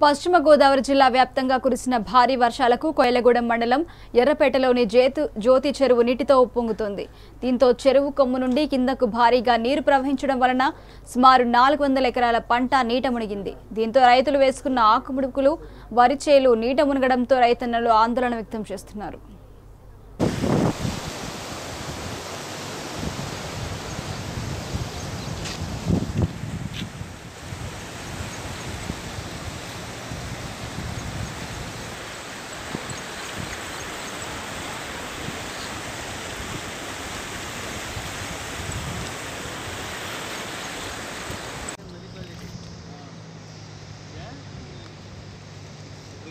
పశ్చిమ గోదావరి జిల్లా వ్యాప్తంగా కురిసిన భారీ వర్షాలకు కోయలగూడెం మండలం ఎర్రపేటలోని జేతు జ్యోతి చెరువు నీటితో ఉప్పొంగుతోంది. దీంతో చెరువు కొమ్ము నుండి కిందకు భారీగా నీరు ప్రవహించడం వలన సుమారు నాలుగు వందల ఎకరాల పంట నీట మునిగింది. దీంతో రైతులు వేసుకున్న ఆకుముడుకులు వరి చేలు నీట మునగడంతో రైతన్నలు ఆందోళన వ్యక్తం చేస్తున్నారు.